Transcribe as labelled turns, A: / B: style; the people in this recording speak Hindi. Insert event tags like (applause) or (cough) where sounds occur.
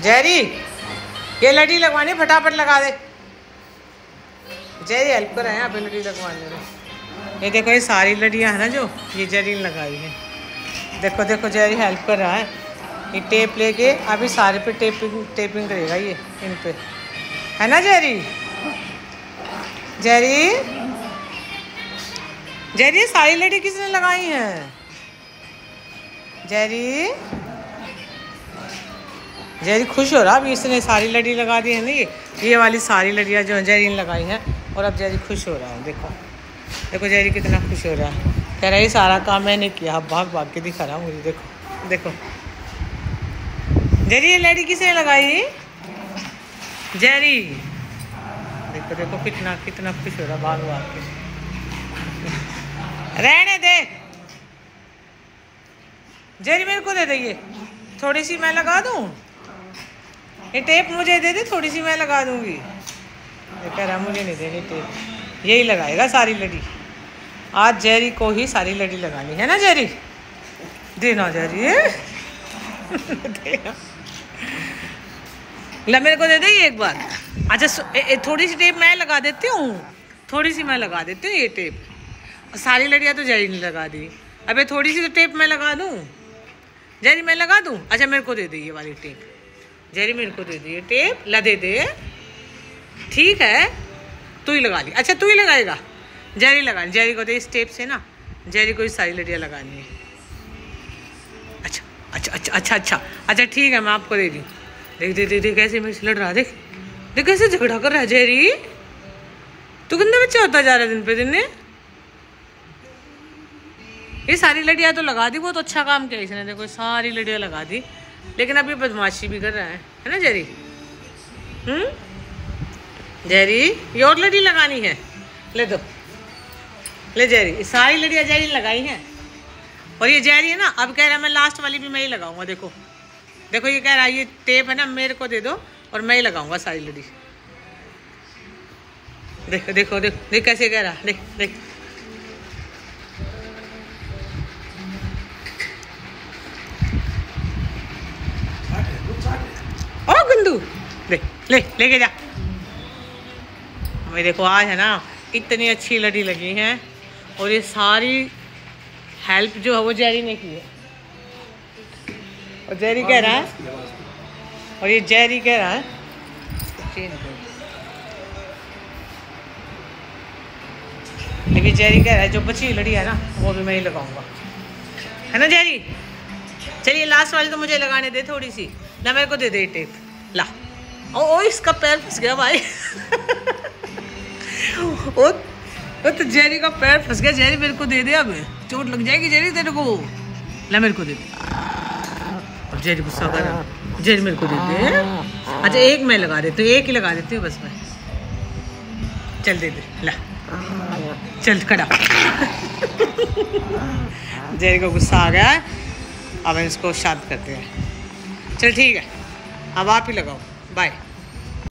A: जैरी, ये लड़ी लगवानी, फटाफट लगा दे। जैरी हेल्प कर अभी लड़ी लगवाने में। ये देखो, ये सारी लड़ियाँ हैं ना जो, ये जैरी लगाई है। देखो देखो, जैरी हेल्प कर रहा है। ये टेप लेके, अभी सारे पे टेपिंग टेपिंग करेगा ये, इन पे। है ना, जैरी? जैरी? जैरी सारी लड़ी किसने लगाई है? जैरी? जैरी खुश हो रहा अभी इसने सारी लड़ी लगा दी है ना ये? ये वाली सारी लड़ियाँ जो जैरी ने लगाई हैं। और अब जैरी खुश हो रहा है, देखो। देखो जैरी कितना खुश हो रहा है। कह रहा ये सारा काम मैंने किया भाग भाग के दिखा रहा हूँ मुझे, देखो देखो। जैरी ये लड़ी किसने लगाई? जैरी देखो देखो, कितना कितना खुश हो रहा भाग भाग के। रहने दे। जेरी मेरे को दे दे ये। थोड़ी सी मैं लगा दूँ? ये टेप मुझे दे दे थोड़ी सी मैं लगा दूँगी। ये कह रहा मुझे नहीं देनी टेप यही लगाएगा सारी लड़ी। आज जेरी को ही सारी लड़ी लगानी है ना जेरी? देना जेरी (laughs) ला मेरे को दे दे एक बार। अच्छा ए, ए, थोड़ी सी टेप मैं लगा देती हूँ। थोड़ी सी मैं लगा देती हूँ ये टेप सारी लड़ियाँ तो जेरी ने लगा दी। अबे थोड़ी सी तो टेप मैं लगा दूँ। जेरी मैं लगा दूँ? अच्छा मेरे को दे दे ये वाली टेप जेरी मेरे को दे दे ये टेप ला दे। ठीक है, तू ही लगा ली। अच्छा तू ही लगाएगा। जेरी लगा जेरी को दे इस टेप से ना। जेरी को ही सारी लड़ियाँ लगानी है। अच्छा अच्छा अच्छा अच्छा अच्छा। अच्छा ठीक है, मैं आपको दे दी। देख देख देख देख, कैसे मेरे से लड़ रहा देख देख, कैसे झगड़ा कर रहा है जेरी। तू कितने बच्चा होता जा रहा है दिन पे दिन ये सारी लड़ियाँ तो लगा दी, बहुत अच्छा काम किया इसने। देखो, सारी लड़ियाँ लगा दी। लेकिन अभी बदमाशी भी कर रहा है। है ना, जेरी? हम्म? जेरी, ये और लड़ी लगानी है। ले दो। ले जेरी सारी लड़ियाँ जेरी लगाई हैं। और ये जेरी है ना, अब कह रहा है, मैं लास्ट वाली भी मैं ही लगाऊँगा, देखो। देखो, ये कह रहा है, ये टेप है ना, मेरे को दे दो और मैं ही लगाऊँगा सारी लड़ी। देखो देखो देखो, देख कैसे कह रहा देख देख ओ गंदू ले ले, लेके जा। भाई देखो, आज है ना, इतनी अच्छी लड़ी लगी है और ये सारी हेल्प जो है वो जेरी ने की है। और जेरी कह रहा है, और ये जेरी कह रहा है, लेकिन जेरी कह रहा है, जो बची लड़ी है ना, वो भी मैं ही लगाऊँगा। है ना जेरी? चलिए लास्ट वाली तो मुझे लगाने दे थोड़ी सी। ना मेरे को दे दे टेप ला। ओ, इसका पैर फंस गया भाई। ओ, ओ तो जेरी का पैर फंस गया। जेरी मेरे को दे दे अब। चोट लग जाएगी जेरी तेरे को। ला मेरे को दे। दे अब जेरी गुस्सा कर जेरी मेरे को दे दे। अच्छा एक मैं लगा देती हूँ एक ही लगा देती हूँ बस मैं। चल दे दे ला। चल खड़ा। जेरी को गुस्सा आ गया। अब इसको शांत करते हैं। चल ठीक है। अब आप ही लगाओ। बाय